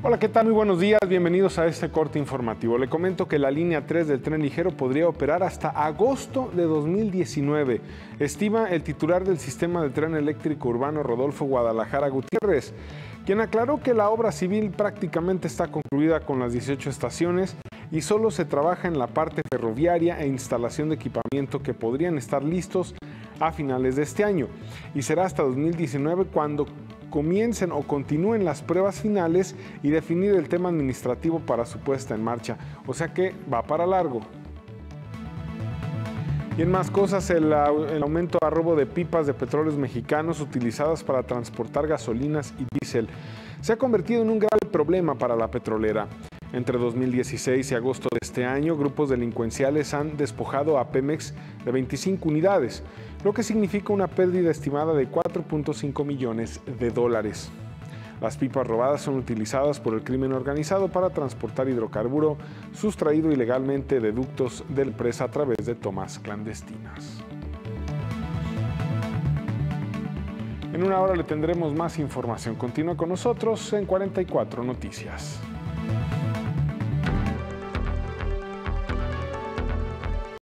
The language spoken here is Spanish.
Hola, ¿qué tal? Muy buenos días, bienvenidos a este corte informativo. Le comento que la línea 3 del tren ligero podría operar hasta agosto de 2019, estima el titular del sistema de tren eléctrico urbano Rodolfo Guadalajara Gutiérrez, quien aclaró que la obra civil prácticamente está concluida con las 18 estaciones y solo se trabaja en la parte ferroviaria e instalación de equipamiento que podrían estar listos a finales de este año. Y será hasta 2019 cuando comiencen o continúen las pruebas finales y definir el tema administrativo para su puesta en marcha. O sea que va para largo. Y en más cosas, el, aumento a robo de pipas de petróleos mexicanos utilizadas para transportar gasolinas y diésel se ha convertido en un grave problema para la petrolera. Entre 2016 y agosto de este año, grupos delincuenciales han despojado a Pemex de 25 unidades, lo que significa una pérdida estimada de 4.5 millones de dólares. Las pipas robadas son utilizadas por el crimen organizado para transportar hidrocarburo sustraído ilegalmente de ductos del presa a través de tomas clandestinas. En una hora le tendremos más información. Continúa con nosotros en 44 Noticias.